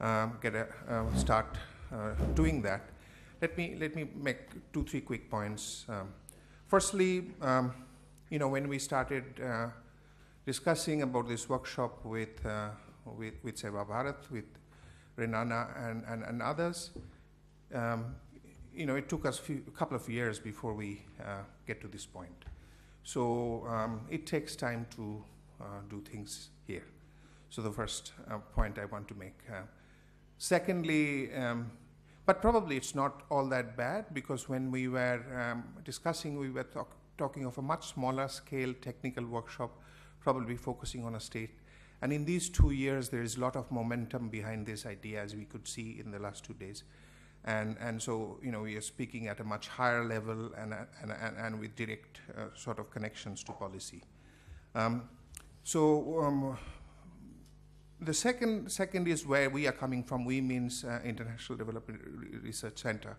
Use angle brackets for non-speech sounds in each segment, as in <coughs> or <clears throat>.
um, get a uh, start uh, doing that, let me let me make two three quick points. Um, firstly, um, you know when we started uh, discussing about this workshop with uh, with, with SEWA Bharat, with Renana and, and, and others, um, you know, it took us few, a couple of years before we uh, get to this point. So um, it takes time to uh, do things here. So the first point I want to make. Secondly, um, but probably it's not all that bad because when we were um, discussing, we were talk talking of a much smaller scale technical workshop, probably focusing on a state. And in these two years, there is a lot of momentum behind this idea, as we could see in the last two days. And, and so, you know, we are speaking at a much higher level and, and, and, and with direct uh, sort of connections to policy. Um, so um, the second, second is where we are coming from. We means uh, International Development Research Center.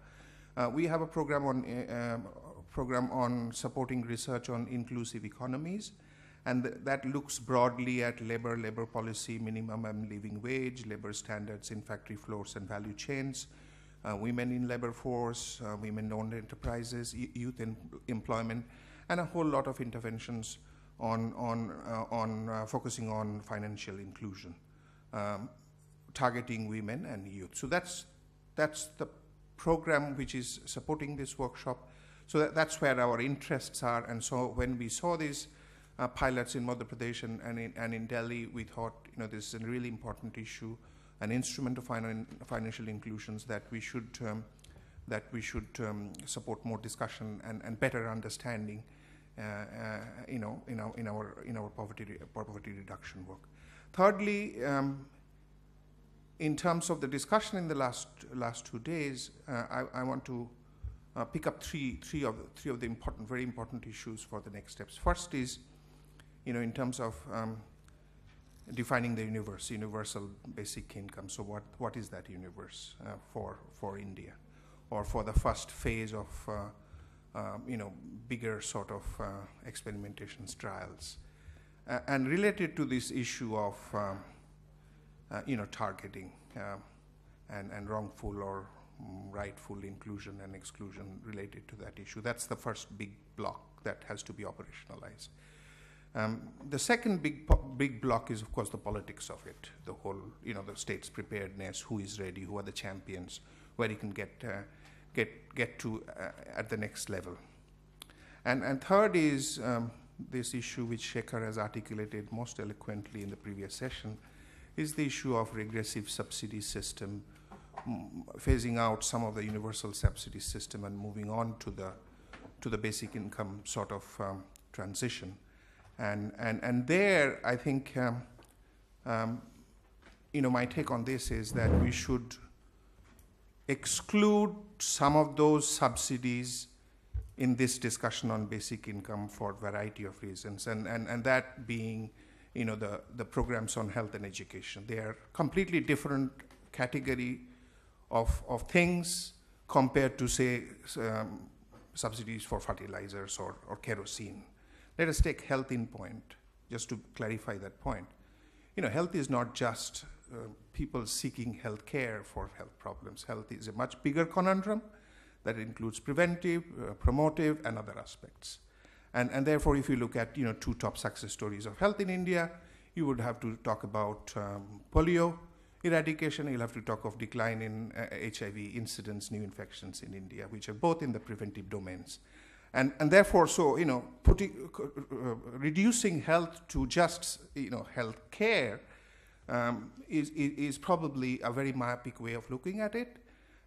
Uh, we have a program on, uh, um, program on supporting research on inclusive economies. And th that looks broadly at labor, labor policy, minimum and living wage, labor standards in factory floors and value chains, uh, women in labor force, uh, women-owned enterprises, youth employment, and a whole lot of interventions on, on, uh, on uh, focusing on financial inclusion, um, targeting women and youth. So that's, that's the program which is supporting this workshop. So that, that's where our interests are. And so when we saw these uh, pilots in Madhya Pradesh and, in, and in Delhi, we thought, you know, this is a really important issue an instrument of finan financial inclusions that we should um, that we should um, support more discussion and, and better understanding, uh, uh, you know, in our in our in our poverty poverty reduction work. Thirdly, um, in terms of the discussion in the last last two days, uh, I, I, want to pick up three three of the, three of the important, very important issues for the next steps. First is, you know, in terms of um, defining the universe, universal basic income. So what, what is that universe uh, for, for India? Or for the first phase of, uh, you know, bigger sort of uh, experimentations, trials. and related to this issue of, um, uh, you know, targeting um, and, and wrongful or rightful inclusion and exclusion related to that issue. That's the first big block that has to be operationalized. Um, the second big big block is, of course, the politics of it. The whole, you know, the state's preparedness, who is ready, who are the champions, where you can get uh, get get to uh, at the next level. And and third is um, this issue which Shekhar has articulated most eloquently in the previous session, is the issue of regressive subsidy system, phasing out some of the universal subsidy system and moving on to the to the basic income sort of um, transition. And, and, and there, I think, um, um, you know, my take on this is that we should exclude some of those subsidies in this discussion on basic income for a variety of reasons, and, and, and that being, you know, the, the programs on health and education. They are completely different category of, of things compared to, say, um, subsidies for fertilizers or, or kerosene. Let us take health in point, just to clarify that point. You know, health is not just uh, people seeking health care for health problems. Health is a much bigger conundrum that includes preventive, uh, promotive, and other aspects. And, and therefore, if you look at you know, two top success stories of health in India, you would have to talk about um, polio eradication, you'll have to talk of decline in uh, HIV incidence, new infections in India, which are both in the preventive domains. And, and therefore, so, you know, putting, uh, reducing health to just, you know, health care um, is, is probably a very myopic way of looking at it.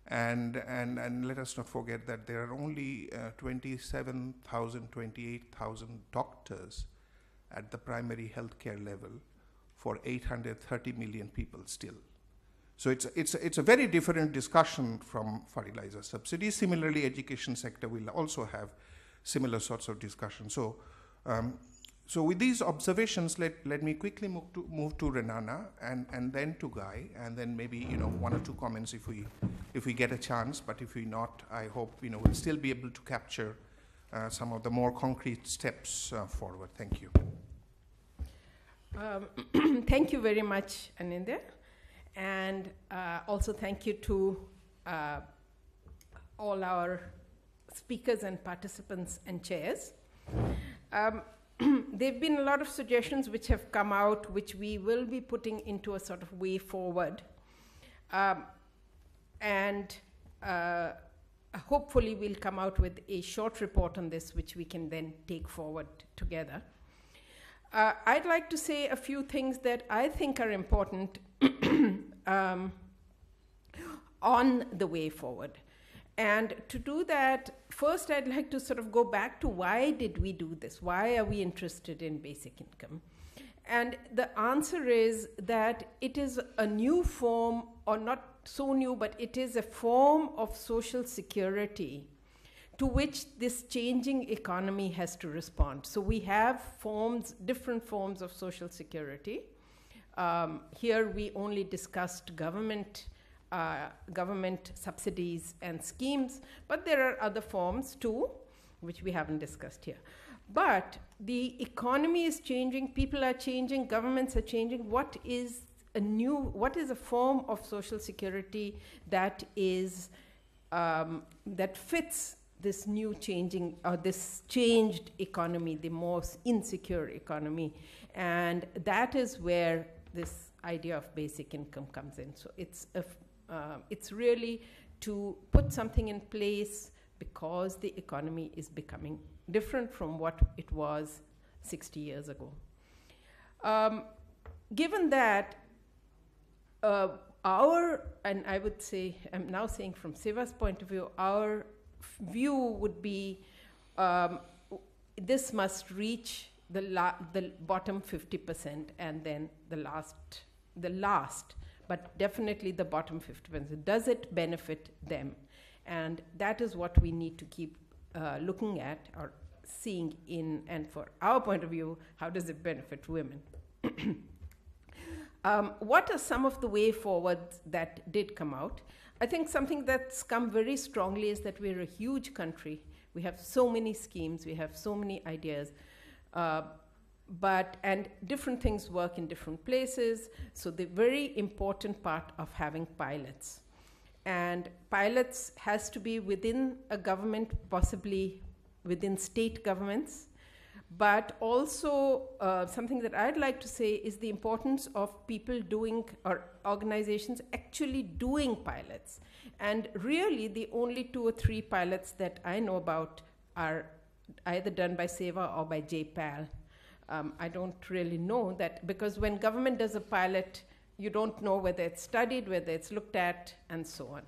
And, and, and let us not forget that there are only uh, 27,000, 28,000 doctors at the primary healthcare level for 830 million people still. So it's, it's, it's a very different discussion from fertilizer subsidies. Similarly, education sector will also have similar sorts of discussions. So, um, so with these observations, let, let me quickly move to, move to Renana and, and then to Guy, and then maybe you know one or two comments if we if we get a chance. But if we not, I hope you know we'll still be able to capture uh, some of the more concrete steps uh, forward. Thank you. Um, <clears throat> thank you very much, Anindya. And uh, also thank you to uh, all our speakers and participants and chairs. Um, <clears throat> there have been a lot of suggestions which have come out, which we will be putting into a sort of way forward. Um, and uh, hopefully, we'll come out with a short report on this, which we can then take forward together. Uh, I'd like to say a few things that I think are important <clears throat> um, on the way forward. And to do that, first I'd like to sort of go back to why did we do this? Why are we interested in basic income? And the answer is that it is a new form, or not so new, but it is a form of social security to which this changing economy has to respond. So we have forms, different forms of social security. Um, here we only discussed government uh, government subsidies and schemes, but there are other forms too, which we haven't discussed here. But the economy is changing, people are changing, governments are changing. What is a new, what is a form of social security that is, um, that fits this new changing, or this changed economy, the most insecure economy? And that is where this idea of basic income comes in. So it's a uh, it's really to put something in place because the economy is becoming different from what it was 60 years ago. Um, given that, uh, our, and I would say, I'm now saying from SEWA's point of view, our view would be um, this must reach the, la- the bottom 50% and then the last, the last but definitely the bottom 50%. Does it benefit them? And that is what we need to keep uh, looking at or seeing in, and for our point of view, how does it benefit women? <coughs> um, what are some of the way forwards that did come out? I think something that's come very strongly is that we're a huge country. We have so many schemes, we have so many ideas. Uh, but and different things work in different places. So the very important part of having pilots. And pilots has to be within a government possibly within state governments. But also uh, something that i'd like to say is the importance of people doing or organizations actually doing pilots. And really the only two or three pilots that i know about are either done by SEWA or by J-PAL um, I don't really know that because when government does a pilot, you don't know whether it's studied, whether it's looked at, and so on.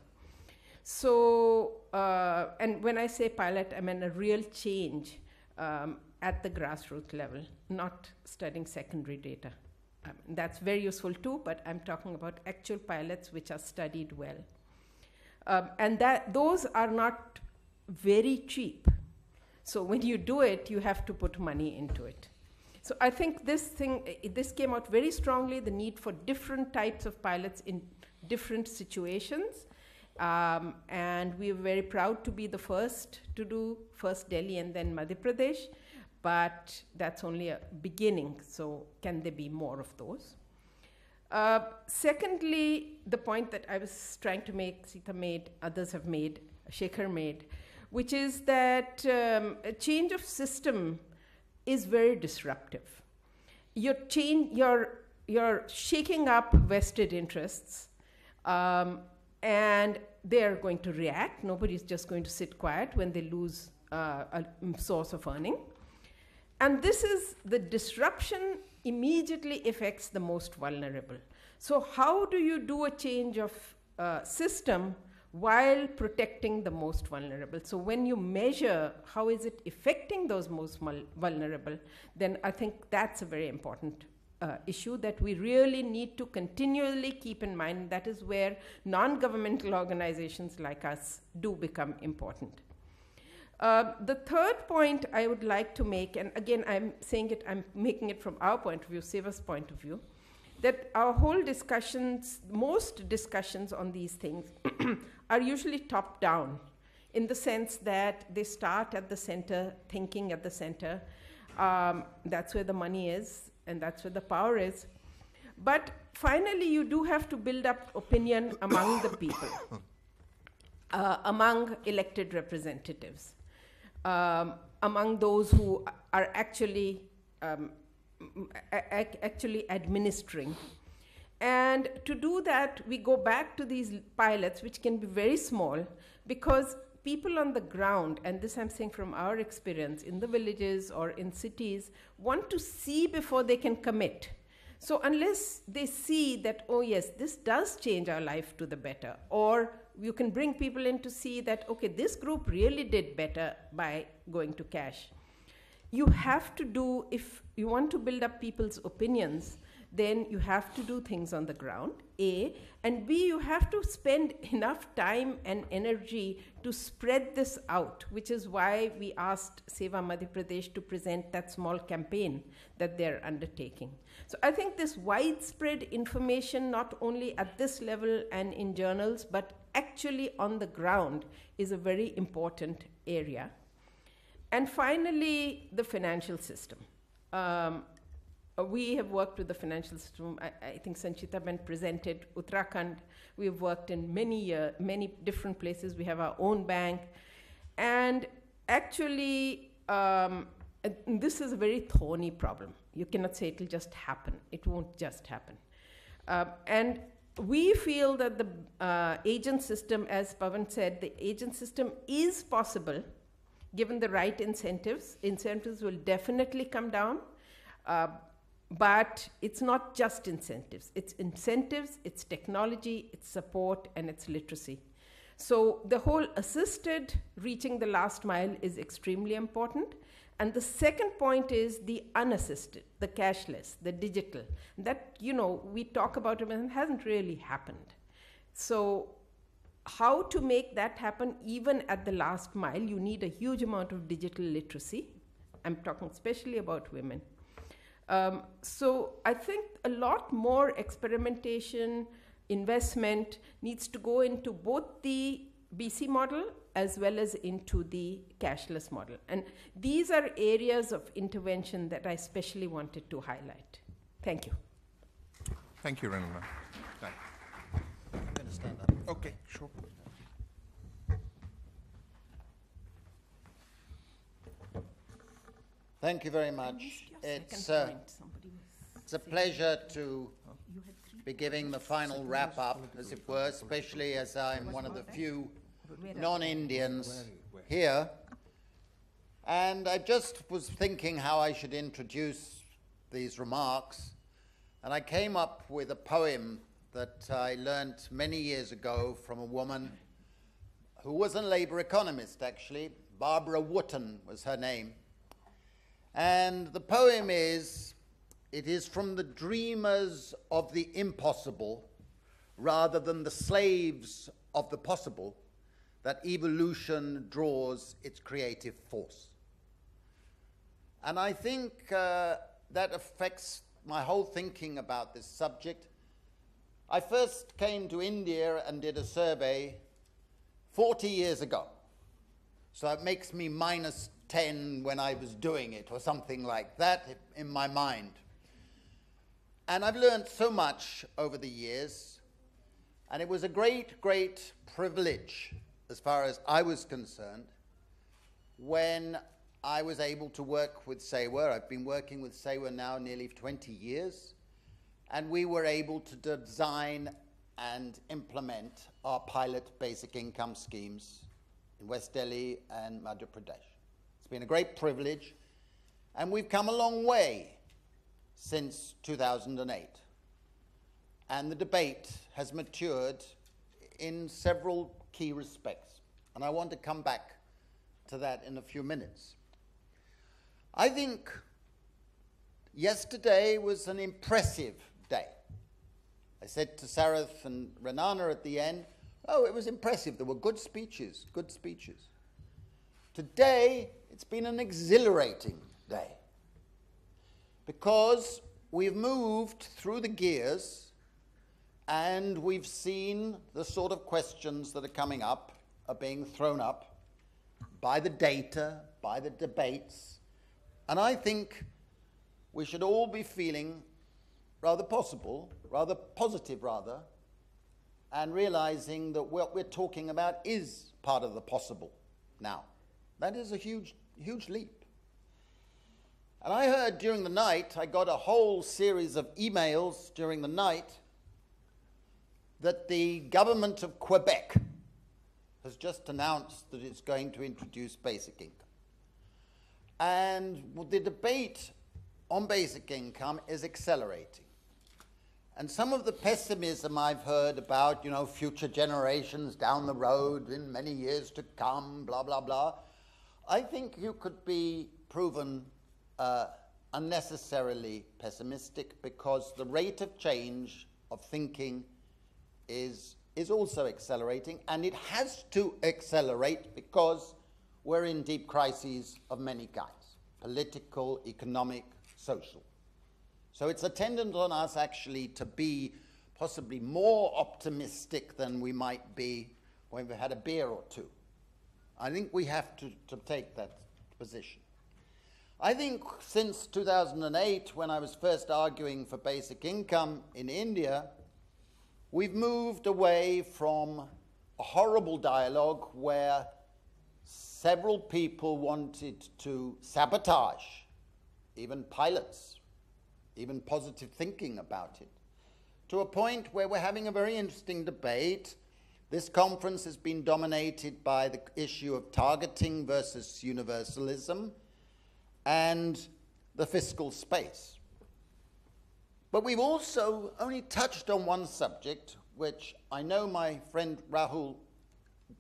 So, uh, and when I say pilot, I mean a real change um, at the grassroots level, not studying secondary data. Um, that's very useful too, but I'm talking about actual pilots which are studied well. Um, and that those are not very cheap. So when you do it, you have to put money into it. So I think this thing, this came out very strongly, the need for different types of pilots in different situations. Um, and we were very proud to be the first to do first Delhi and then Madhya Pradesh, but that's only a beginning. So can there be more of those? Uh, secondly, the point that I was trying to make, Sita made, others have made, Shekhar made, which is that um, a change of system is very disruptive. You're, change, you're, you're shaking up vested interests, um, and they're going to react. Nobody's just going to sit quiet when they lose uh, a source of earning. And this is the disruption immediately affects the most vulnerable. So, how do you do a change of uh, system while protecting the most vulnerable. So when you measure how is it affecting those most vulnerable, then I think that's a very important uh, issue that we really need to continually keep in mind. That is where non-governmental organizations like us do become important. Uh, the third point I would like to make, and again, I'm saying it, I'm making it from our point of view, SEWA's point of view, that our whole discussions, most discussions on these things, <clears throat> are usually top down in the sense that they start at the center, thinking at the center. Um, that's where the money is, and that's where the power is. But finally, you do have to build up opinion among the <coughs> people, uh, among elected representatives, um, among those who are actually um, actually administering. And to do that, we go back to these pilots, which can be very small, because people on the ground, and this I'm saying from our experience in the villages or in cities, want to see before they can commit. So, unless they see that, oh, yes, this does change our life to the better, or you can bring people in to see that, okay, this group really did better by going to cash. You have to do, if you want to build up people's opinions, then you have to do things on the ground, A, and B, you have to spend enough time and energy to spread this out, which is why we asked SEWA Madhya Pradesh to present that small campaign that they're undertaking. So I think this widespread information, not only at this level and in journals, but actually on the ground, is a very important area. And finally, the financial system. Um, we have worked with the financial system. I, I think Sanchita Ben presented Uttarakhand. We have worked in many, uh, many different places. We have our own bank. And actually, um, uh, this is a very thorny problem. You cannot say it will just happen. It won't just happen. Uh, and we feel that the uh, agent system, as Pavan said, the agent system is possible given the right incentives. Incentives will definitely come down. But it's not just incentives. It's incentives, it's technology, it's support, and it's literacy. So the whole assisted reaching the last mile is extremely important. And the second point is the unassisted, the cashless, the digital. That, you know, we talk about it and it hasn't really happened. So how to make that happen even at the last mile, you need a huge amount of digital literacy. I'm talking especially about women. Um, so I think a lot more experimentation, investment needs to go into both the BC model as well as into the cashless model. And these are areas of intervention that I especially wanted to highlight. Thank you. Thank you, Renana. I'm going to stand up. Okay, sure. Thank you very much. It's, uh, it's a pleasure to be giving the final wrap up, as it were, especially as I'm one of the few non Indians here. And I just was thinking how I should introduce these remarks, and I came up with a poem that I learnt many years ago from a woman who was a labor economist, actually. Barbara Wootton was her name. And the poem is it is from the dreamers of the impossible rather than the slaves of the possible that evolution draws its creative force. And I think uh, that affects my whole thinking about this subject. I first came to India and did a survey 40 years ago. So it makes me minus 10 when I was doing it, or something like that in my mind. And I've learned so much over the years, and it was a great, great privilege, as far as I was concerned, when I was able to work with SEWA. I've been working with SEWA now nearly 20 years, and we were able to design and implement our pilot basic income schemes in West Delhi and Madhya Pradesh. Been a great privilege, and we've come a long way since 2008. And the debate has matured in several key respects, and I want to come back to that in a few minutes. I think yesterday was an impressive day. I said to Sarath and Renana at the end, oh, it was impressive. There were good speeches, good speeches. Today, it's been an exhilarating day because we've moved through the gears and we've seen the sort of questions that are coming up, are being thrown up by the data, by the debates. And I think we should all be feeling rather possible, rather positive, rather, and realizing that what we're talking about is part of the possible now. That is a huge, huge leap. And I heard during the night, I got a whole series of emails during the night that the government of Quebec has just announced that it's going to introduce basic income. And the debate on basic income is accelerating. And some of the pessimism I've heard about, you know, future generations down the road in many years to come, blah, blah, blah, I think you could be proven uh, unnecessarily pessimistic because the rate of change of thinking is, is also accelerating, and it has to accelerate because we're in deep crises of many kinds political, economic, social. So it's attendant on us actually to be possibly more optimistic than we might be when we had a beer or two. I think we have to, to take that position. I think since 2008, when I was first arguing for basic income in India, we've moved away from a horrible dialogue where several people wanted to sabotage, even pilots, even positive thinking about it, to a point where we're having a very interesting debate. This conference has been dominated by the issue of targeting versus universalism and the fiscal space. But we've also only touched on one subject, which I know my friend Rahul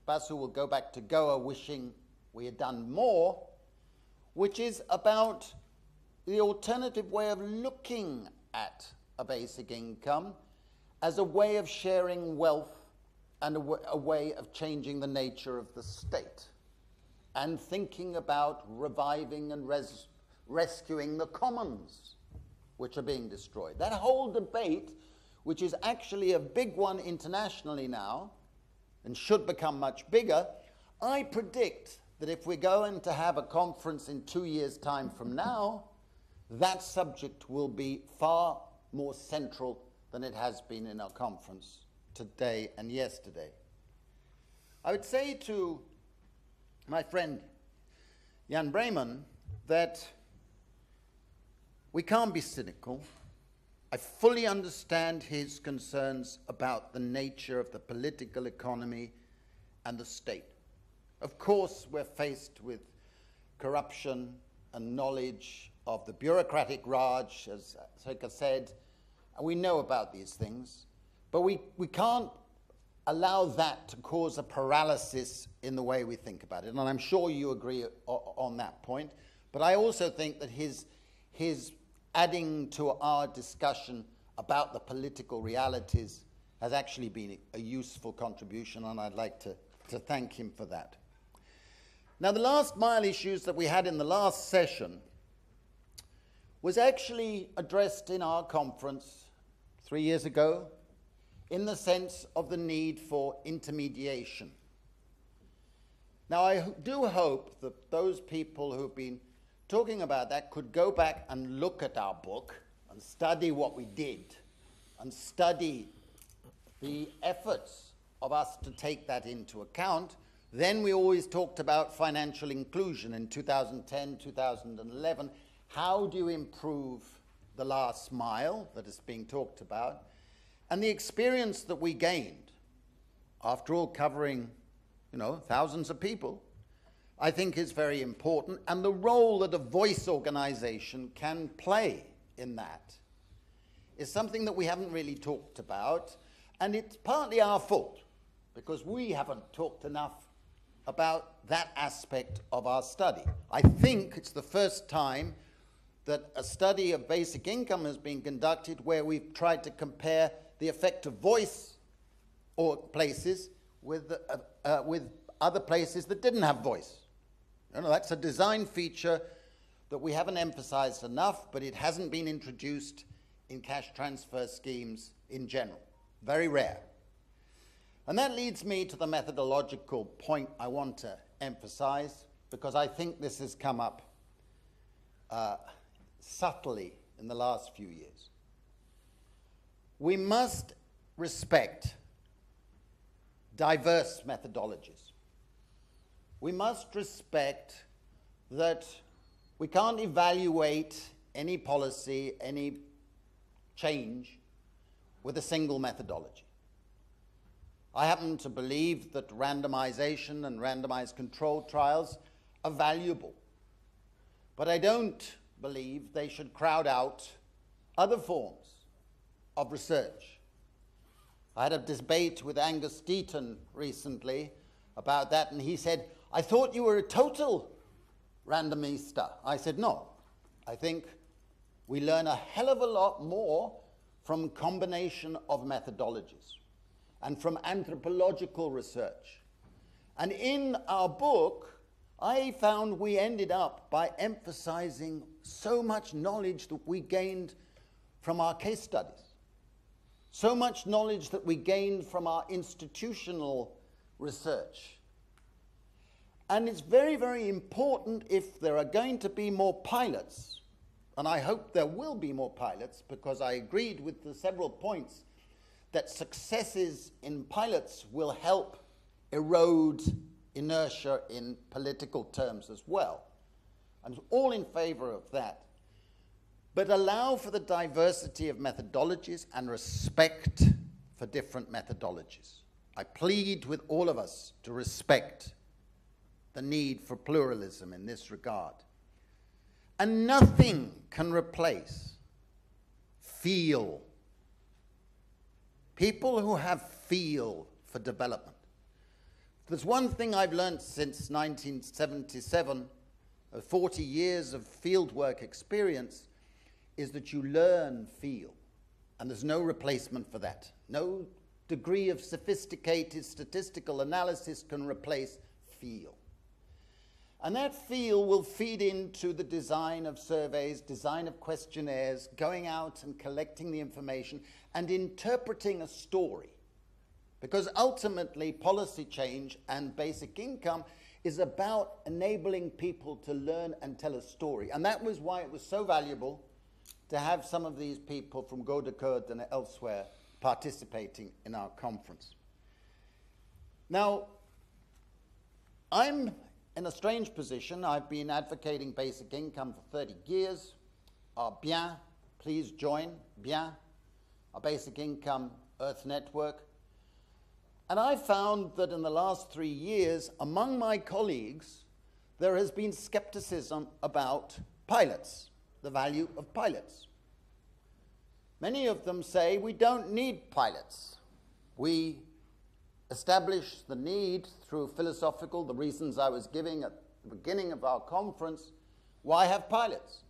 Basu will go back to Goa wishing we had done more, which is about the alternative way of looking at a basic income as a way of sharing wealth and a, a way of changing the nature of the state and thinking about reviving and res- rescuing the commons which are being destroyed. That whole debate, which is actually a big one internationally now and should become much bigger, I predict that if we're going to have a conference in two years' time from now, that subject will be far more central than it has been in our conference today and yesterday. I would say to my friend Jan Breman that we can't be cynical. I fully understand his concerns about the nature of the political economy and the state. Of course, we're faced with corruption and knowledge of the bureaucratic Raj, as Sarkar said, and we know about these things, but we, we can't allow that to cause a paralysis in the way we think about it. And I'm sure you agree on that point. But I also think that his, his adding to our discussion about the political realities has actually been a useful contribution, and I'd like to, to thank him for that. Now, the last mile issues that we had in the last session was actually addressed in our conference three years ago in the sense of the need for intermediation. Now, I do hope that those people who've been talking about that could go back and look at our book and study what we did and study the efforts of us to take that into account. Then we always talked about financial inclusion in 2010, 2011. How do you improve the last mile that is being talked about? And the experience that we gained, after all covering, you know, thousands of people, I think is very important. And the role that a voice organization can play in that is something that we haven't really talked about. And it's partly our fault because we haven't talked enough about that aspect of our study. I think it's the first time that a study of basic income has been conducted where we've tried to compare the effect of voice or places with, uh, uh, with other places that didn't have voice. You know, that's a design feature that we haven't emphasized enough, but it hasn't been introduced in cash transfer schemes in general. Very rare. And that leads me to the methodological point I want to emphasize, because I think this has come up uh, subtly in the last few years. We must respect diverse methodologies. We must respect that we can't evaluate any policy, any change with a single methodology. I happen to believe that randomization and randomized control trials are valuable. But I don't believe they should crowd out other forms of research. I had a debate with Angus Deaton recently about that, and he said, I thought you were a total randomista. I said, no. I think we learn a hell of a lot more from combination of methodologies and from anthropological research. And in our book, I found we ended up by emphasizing so much knowledge that we gained from our case studies, so much knowledge that we gained from our institutional research. And it's very, very important if there are going to be more pilots, and I hope there will be more pilots because I agreed with the several points that successes in pilots will help erode inertia in political terms as well. I'm all in favor of that. But allow for the diversity of methodologies and respect for different methodologies. I plead with all of us to respect the need for pluralism in this regard. And nothing can replace feel People who have feel for development. There's one thing I've learned since 1977, uh, 40 years of fieldwork experience, is that you learn feel. And there's no replacement for that. No degree of sophisticated statistical analysis can replace feel. And that feel will feed into the design of surveys, design of questionnaires, going out and collecting the information and interpreting a story. Because ultimately, policy change and basic income is about enabling people to learn and tell a story. And that was why it was so valuable to have some of these people from Godecode and elsewhere participating in our conference. Now, I'm in a strange position. I've been advocating basic income for 30 years. Our Bien, please join Bien, our basic income Earth network. And I found that in the last three years, among my colleagues, there has been skepticism about pilots, the value of pilots. Many of them say we don't need pilots. We establish the need through philosophical, the reasons I was giving at the beginning of our conference, why have pilots?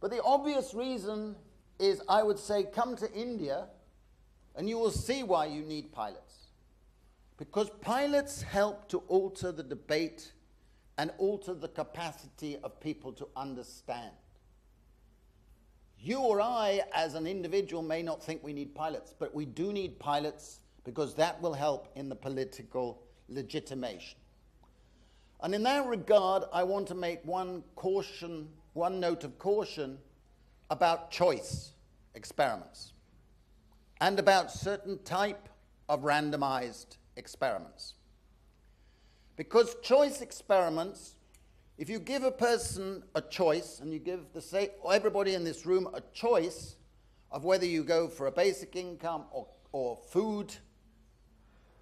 But the obvious reason is I would say come to India and you will see why you need pilots. Because pilots help to alter the debate and alter the capacity of people to understand. You or I, as an individual, may not think we need pilots, but we do need pilots because that will help in the political legitimation. And in that regard, I want to make one caution, one note of caution about choice experiments and about certain type of randomized experiments. Because choice experiments, if you give a person a choice and you give the say, everybody in this room a choice of whether you go for a basic income or, or food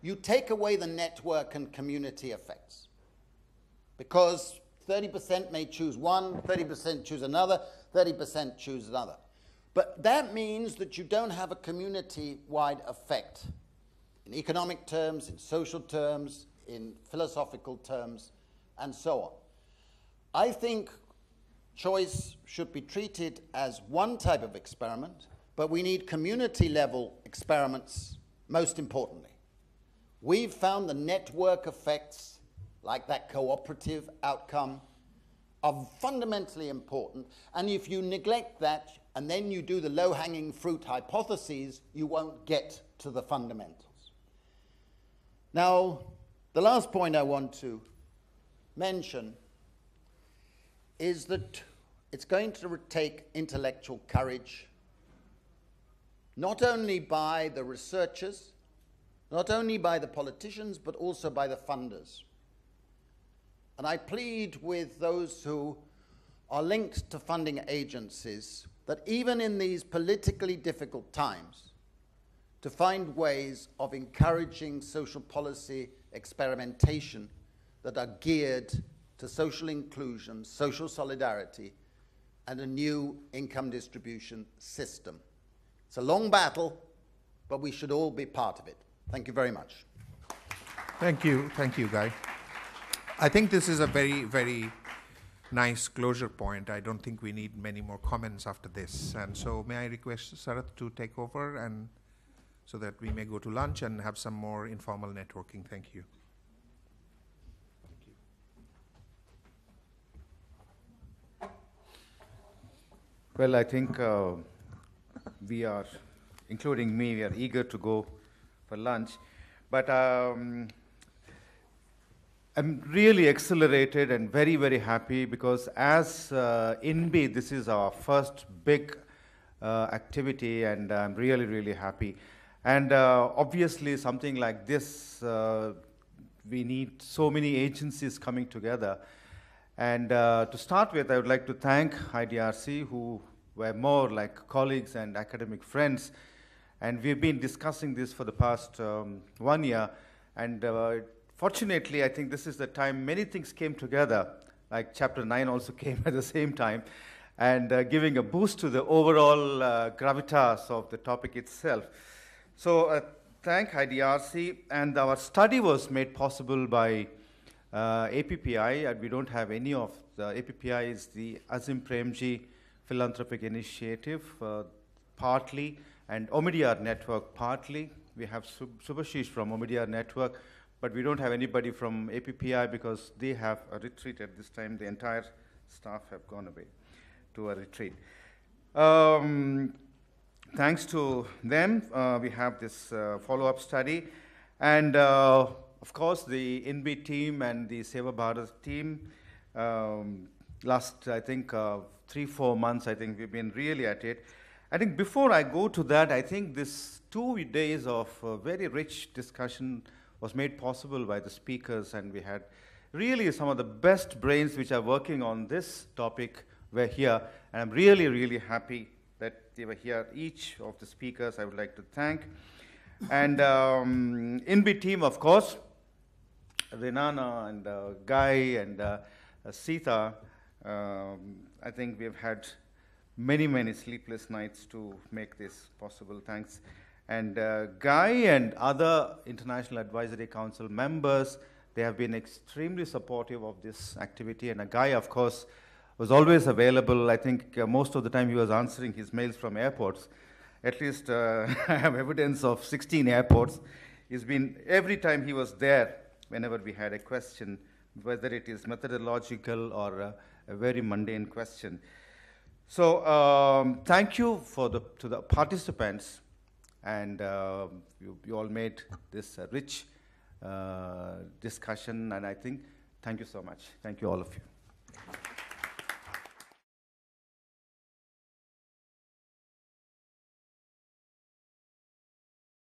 you take away the network and community effects. Because 30% may choose one, 30% choose another, 30% choose another. But that means that you don't have a community wide effect in economic terms, in social terms, in philosophical terms, and so on. I think choice should be treated as one type of experiment, but we need community level experiments most importantly. We've found the network effects, like that cooperative outcome, are fundamentally important. And if you neglect that and then you do the low hanging fruit hypotheses, you won't get to the fundamentals. Now, the last point I want to mention is that it's going to take intellectual courage not only by the researchers, not only by the politicians, but also by the funders. And I plead with those who are linked to funding agencies that even in these politically difficult times, to find ways of encouraging social policy experimentation that are geared to social inclusion, social solidarity, and a new income distribution system. It's a long battle, but we should all be part of it. Thank you very much. Thank you. Thank you, Guy. I think this is a very, very nice closure point. I don't think we need many more comments after this. And so may I request Sarath to take over and so that we may go to lunch and have some more informal networking. Thank you. Well, I think uh, we are, including me, we are eager to go for lunch. But um, I'm really accelerated and very, very happy because as uh, INBI, this is our first big uh, activity, and I'm really, really happy. And uh, obviously, something like this, uh, we need so many agencies coming together. And uh, to start with, I would like to thank IDRC, who were more like colleagues and academic friends. And we've been discussing this for the past um, one year. And uh, fortunately, I think this is the time many things came together, like Chapter 9 also <laughs> came at the same time, and uh, giving a boost to the overall uh, gravitas of the topic itself. So, uh, thank IDRC, and our study was made possible by uh, APPI, and we don't have any of the APPI is the Azim Premji Philanthropic Initiative, uh, partly, and Omidyar Network, partly. We have Sub- Subhashish from Omidyar Network, but we don't have anybody from APPI because they have a retreat at this time. The entire staff have gone away to a retreat. Um, thanks to them, uh, we have this uh, follow-up study. And uh, of course, the INBI team and the SEWA Bharat team, um, last, I think, uh, three, four months, I think we've been really at it. I think before I go to that, I think this two days of uh, very rich discussion was made possible by the speakers, and we had really some of the best brains which are working on this topic were here, and I'm really, really happy that they were here. Each of the speakers I would like to thank. And um, INBI team, of course, Renana and uh, Guy and uh, Sita, um, I think we've had many, many sleepless nights to make this possible. Thanks. And uh, Guy and other International Advisory Council members, they have been extremely supportive of this activity. And a Guy, of course, was always available. I think uh, most of the time he was answering his mails from airports. At least uh, <laughs> I have evidence of 16 airports. He's been, every time he was there, whenever we had a question, whether it is methodological or uh, a very mundane question. So um, thank you for the, to the participants, and uh, you, you, all made this a rich uh, discussion, and I think thank you so much. Thank you all of you.